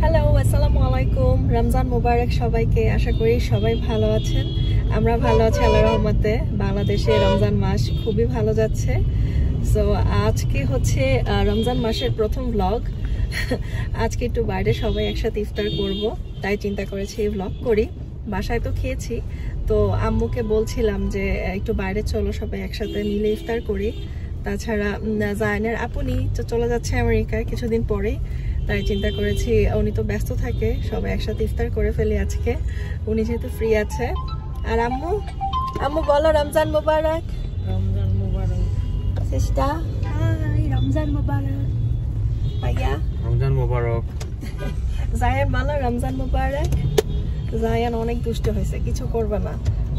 Hello আসসালামু আলাইকুম রমজান মোবারক সবাইকে। আশা করি সবাই ভালো আছেন। আমরা ভালো আছি আল্লাহ রহমতে। বাংলাদেশে রমজান মাস খুবই ভালো যাচ্ছে। সো আজকে হচ্ছে রমজান মাসের প্রথম ব্লগ আজকে একটু বাইরে সবাই একসাথে ইফতার করব, তাই চিন্তা করেছি এই ব্লগ করি। বাসায় তো খেয়েছি। তো আম্মুকে বলছিলাম যে, একটু বাইরে চলো সবাই একসাথে মিলে ইফতার করি। তাছাড়া জায়নের আপনি তো চলে যাচ্ছে আমেরিকায় কিছুদিন পরেই। তাই চিন্তা করেছি উনি তো ব্যস্ত থাকে সবাই একসাথে ইফতার করে ফেলি আজকে। উনি যেহেতু ফ্রি আছে। আর আম্মু? আম্মু বলো রমজান মোবারক। রমজান মুবারক। সিস্টা? হাই রমজান মোবারক। ভাইয়া? রমজান মুবারক। জায়ান বলো রমজান মোবারক। জায়ান অনেক দুষ্ট হয়েছে কিছু করবে না।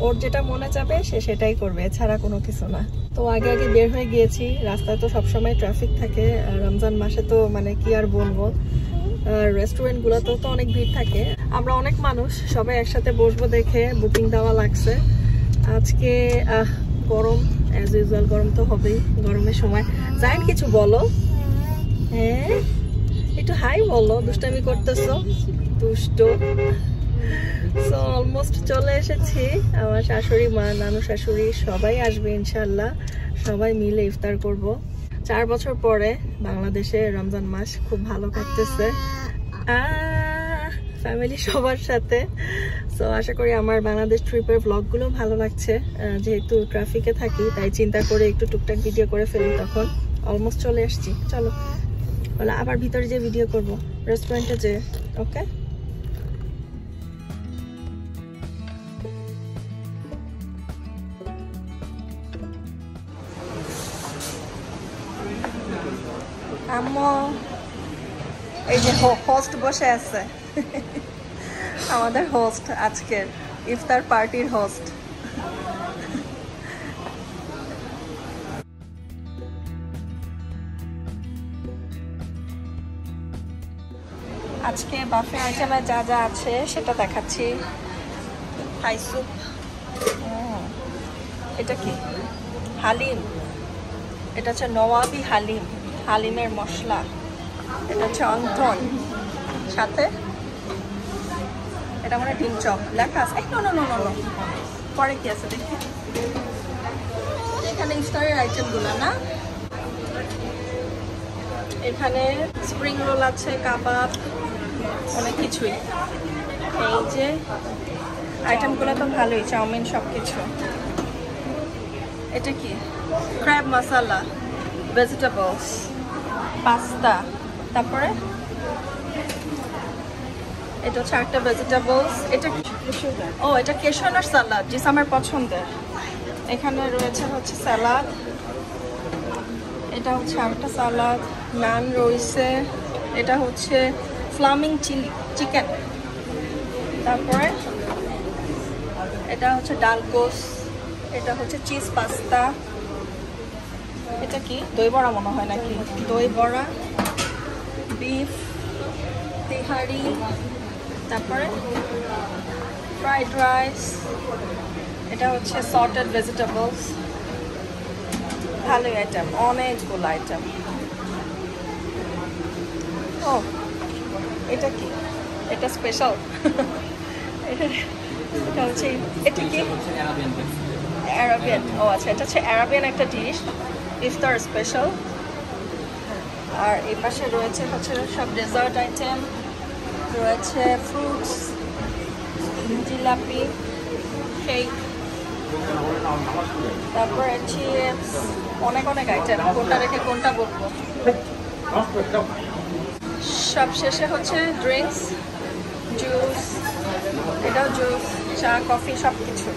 ওর যেটা মনে চাবে সে সেটাই করবে, এছাড়া কোনো কিছু না। তো আগে আগে বের হয়ে গিয়েছি, রাস্তায় তো সবসময় ট্রাফিক থাকে রমজান মাসে তো মানে কি আর বলব? রেস্টুরেন্ট গুলোতেও তো অনেক ভিড় থাকে। আমরা অনেক মানুষ, সবাই একসাথে বসবো দেখে বুকিং দেওয়া লাগছে। আজকে গরম অ্যাজ ইউজুয়াল গরম তো হবেই, গরমের সময়। জায়ান কিছু বলো? হ্যাঁ? একটু হাই বলো, দুষ্টামি করতেছো? দুষ্ট। সো অলমোস্ট চলে এসেছি। আমার শাশুড়ি মা, নানু শাশুড়ি, সবাই আসবে ইনশাল্লাহ সবাই মিলে ইফতার করব। চার বছর পরে বাংলাদেশে রমজান মাস খুব ভালো কাটতেছে। ফ্যামিলি সবার সাথে। সো আশা করি আমার বাংলাদেশ ট্রিপের ব্লগগুলো ভালো লাগছে। যেহেতু ট্রাফিকে থাকি, তাই চিন্তা করে একটু টুকটাক ভিডিও করে ফেলি তখন। অলমোস্ট চলে আসছি চলো। আবার ভিতরে যে ভিডিও করব। রেস্টুরেন্টে যে ওকে আম্মু, এই যে হোস্ট বসে আছে। আমাদের হোস্ট আজকের ইফতার পার্টির হোস্ট আজকে বাফে আইটেমে যা যা আছে, সেটা দেখাচ্ছি। Thai soup. এটা কি? হালিম। এটা হচ্ছে নওয়াবি হালিম। হালিমের মশলা। এটা হচ্ছে অন্থন সাথে এটা মানে ডিম চপ। লেখা আছে। নো নো নো নো পরে কি আছে দেখি। এখানে ইফতারের আইটেমগুলো না? এখানে স্প্রিং রোল আছে, কাবাব, অনেক কিছুই। এই যে আইটেমগুলো তো ভালোই, চাউমিন সব কিছু এটা কি? ক্র্যাব মশালা ভেজিটেবলস পাস্তা তারপরে এটা হচ্ছে একটা ভেজিটেবলস এটা ও, এটা কেশনার সালাদ জিস আমার পছন্দের। এখানে রয়েছে হচ্ছে সালাদ, এটা হচ্ছে আরেকটা সালাদ, নান রয়েছে, এটা হচ্ছে ফ্লামিং চিলি চিকেন তারপরে এটা হচ্ছে ডালকোস এটা হচ্ছে চিজ পাস্তা এটা কি? দই বড়া মনে হয় নাকি? দই বড়া বিফ তিহারি তারপরে ফ্রাইড রাইস এটা হচ্ছে সল্টেড ভেজিটেবলস ভালোই আইটেম অনেকগুলো আইটেম ও এটা কি? এটা স্পেশাল এটা এটা হচ্ছে এটা কি অ্যারাবিয়ান ও আচ্ছা এটা হচ্ছে অ্যারাবিয়ান একটা ডিশ ইফতার স্পেশাল আর এই পাশে রয়েছে হচ্ছে সব ডেজার্ট আইটেম রয়েছে ফ্রুটস জিলাপি কেক তারপরে চিপস অনেক অনেক আইটেম কোনটা রেখে কোনটা বলব? সব শেষে হচ্ছে ড্রিঙ্কস জুস এটাও জুস চা কফি সব কিছু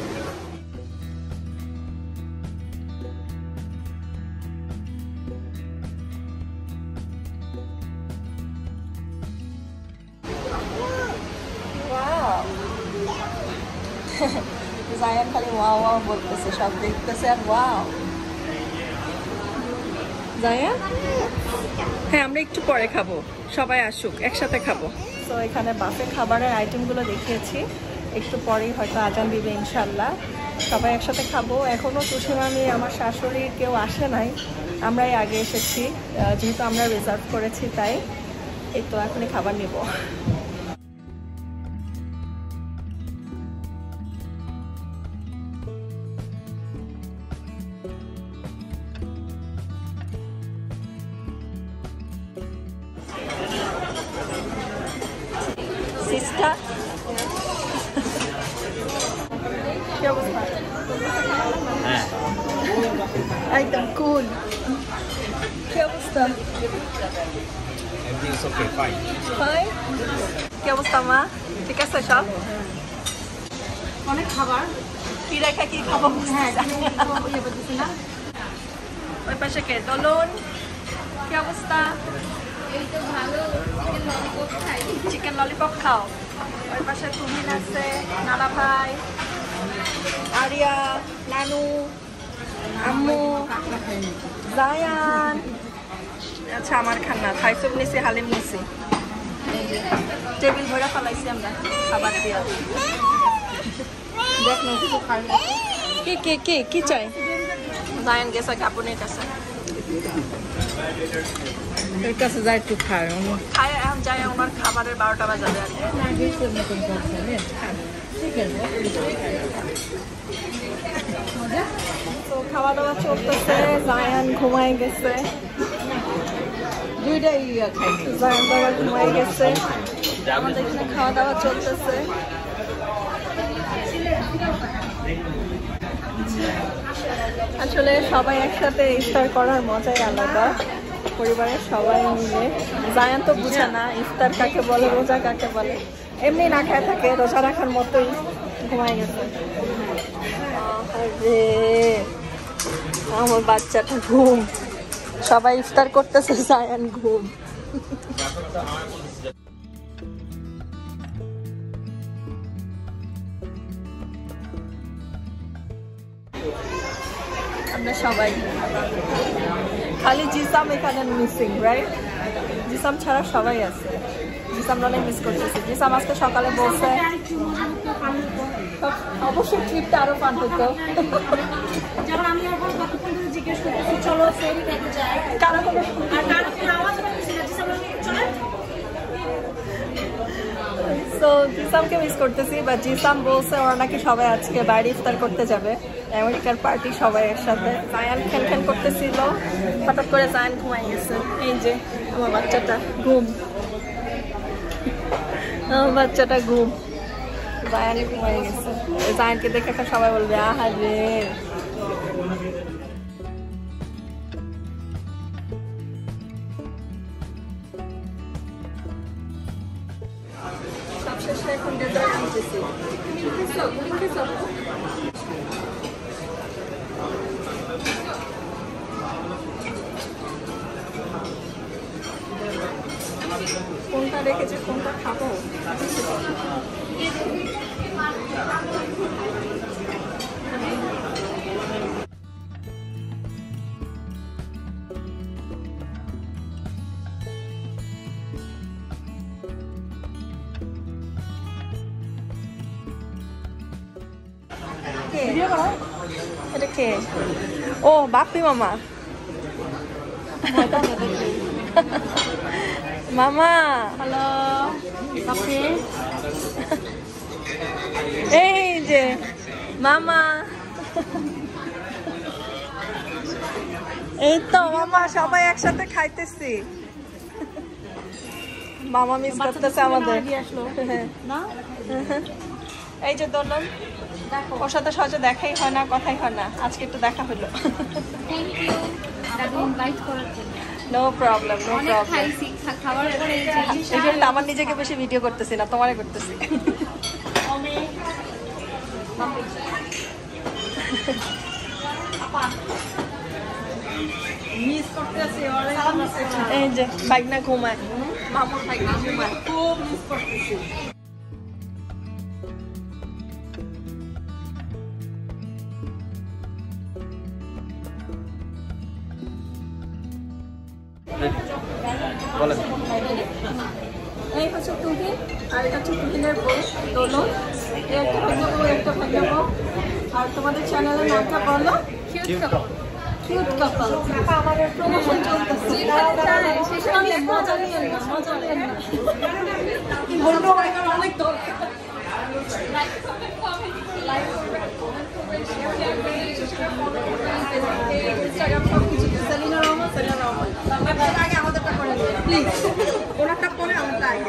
জায়ান খালি ওয়াও ওয়াও বলতেছে সব দেখতেছে আর ওয়াও জায়ান হ্যাঁ আমরা একটু পরে খাব। সবাই আসুক একসাথে খাব। তো এখানে বাফে খাবারের আইটেমগুলো দেখিয়েছি। একটু পরেই হয়তো আজান দিবে ইনশাল্লাহ সবাই একসাথে খাব। এখনও তুষিমামি আমার শাশুড়ি কেউ আসে নাই। আমরাই আগে এসেছি। যেহেতু আমরা রিজার্ভ করেছি তাই। এই তো এখনই খাবার নিব। কি অবস্থা? হ্যাঁ। একদম কুল কি অবস্থা? ফাইন কি অবস্থা মা? ঠিক আছে সব? অনেক খাবার। কি রেখা কি খাব? হ্যাঁ না। ওই পাশে কে? দোলন? কি অবস্থা? এই তো ভালো ললিপপ খাই। চিকেন ললিপপ খাও। ওই পাশে তুমিন আছে নানা ভাই। আরিয়া নানু আম্মু জায়ান। আচ্ছা আমার খান্না। থাইসুপ নিছি হালিম নিছি। টেবিল ভরে ফেলাইছি আমরা খাবার দিয়া। দেখ না কিছু খাই না। কি কি কি কি চাই? জায়ান গেছে কাপুনের কাছে। এর কাছে যাই একটু খাই খায় এখন যাই আমার খাবারের বারোটা বাজাবে আর তো খাওয়া দাওয়া চলতেছে জায়ান ঘুমাই গেছে। দুইটাই জায়ান ঘুমাই গেছে। আমাদের এখানে খাওয়া দাওয়া চলতেছে। আসলে সবাই একসাথে ইফতার করার মজাই আলাদা। পরিবারের সবাই মিলে। জায়ান তো বুঝে না ইফতার কাকে বলে রোজা কাকে বলে। এমনি না খায় থাকে রোজা রাখার মতোই ঘুমাই গেছে। আরে আমার বাচ্চাটা ঘুম। সবাই ইফতার করতেছে সায়ান ঘুম। আমরা সবাই। খালি জিসাম এখানে মিসিং রাইট জিসাম ছাড়া সবাই আছে। জিসাম অনেক মিস করতেছি। জিসাম আজকে সকালে বলছে অবশ্যই ট্রিপটা আরও পান হতো। যখন আমি এখন কতক্ষণ ধরে জিজ্ঞেস করতেছি চলো ফেরি দেখতে যাই। কারও আর কারও আওয়াজ পাচ্ছি না জিসাম চলে। সো জিসামকে মিস করতেছি বা জিসাম বলছে ওরা নাকি সবাই আজকে বাইরে ইফতার করতে যাবে। আমেরিকার পার্টি সবাই একসাথে। জায়ান খেন খেন করতেছিল। হঠাৎ করে জায়ান ঘুমাই গেছে। এই যে আমার বাচ্চাটা ঘুম। আমার বাচ্চাটা ঘুম। জায়ান ঘুমাই গেছে। এই জায়ানকে দেখে এখন সবাই বলবে, আহা রে। সবশেষে এখন ডেজার্ট নিতেছি খেয়েছো? পুডিং খেয়েছো? কোনটা রেখেছে কোনটা খাব কে এটা কে ও বাপি মামা মামা। হ্যালো এই যে মামা। এই তো মামা সবাই একসাথে খাইতেছি। মামা মিস করতেছে আমাদের। এই যে দোলন ওর সাথে সহজে দেখাই হয় না কথাই হয় না। আজকে একটু দেখা হলো। থ্যাংক ইউ ইনভাইট করার জন্য। নো প্রবলেম নো প্রবলেম খাইছি খা- খাওয়ার পরে এই জন্য আমার নিজেকে বেশি ভিডিও করতেছি না তোমারে করতেছি। করতেছি এই যে বাইক না ঘুমায়। মামুর বাইক না ঘুমায়। খুব মিস করতেছি। বলেন। এই হচ্ছে তুহিন আর এটা হচ্ছে তুহিনের বউ দোলন এই একটা ভাগ্য বউ একটা ভাগ্য বউ আর তোমাদের চ্যানেলের নামটা বলো। কিউট কাপল প্রমোশন চলতেছে। মজা নিয়েন মজা নিয়েন অনেক দরকার। ওনারটা পরে আমারটা আগে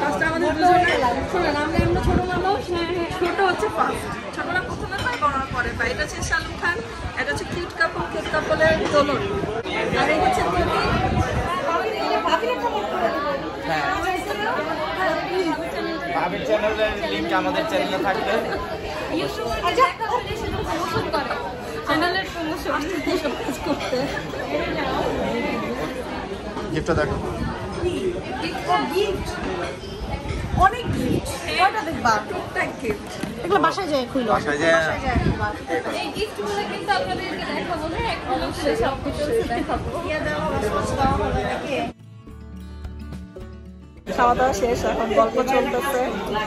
ফার্স্ট আমাদের দুজনে শুনেন আমরা আমরা ছোট মানুষ ছোট হচ্ছে ফার্স্ট ছোটরা প্রথমে পরে পায় এটা হচ্ছে খান এটা হচ্ছে কিউট কাপল কিউট কাপলের দোলন আর এই হচ্ছে তুমি ভাবির চ্যানেলের লিঙ্ক আমাদের চ্যানেলে থাকবে। চ্যানেলের প্রমোশন করতে গিফটটা দেখো। অনেক গিফট কয়টা দেখবা? টুকটাক গিফট এগুলো বাসায় যায় খুইলো বাসায় যায়। এই গিফটগুলো কিন্তু আপনাদেরকে দেখাবো না এখন সব কিছু দেখাবো খাওয়া দাওয়া শেষ, এখন গল্প চলতেছে।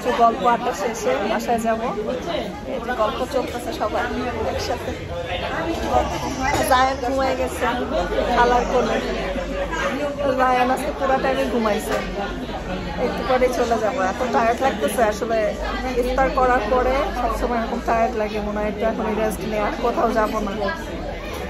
তো গল্প আড্ডা শেষে বাসায় যাব। এই যে গল্প চলতেছে সবাই একসাথে। জায়ান ঘুমায় গেছে, খালার কোলে। জায়ান আজকে পুরো টাইমে ঘুমাইছে। একটু পরে চলে যাব। এত টায়ার্ড লাগতেছে আসলে। ইফতার করার পরে সবসময় এরকম টায়ার্ড লাগে, মনে হয় একটু এখন রেস্ট নেওয়া কোথাও যাব না।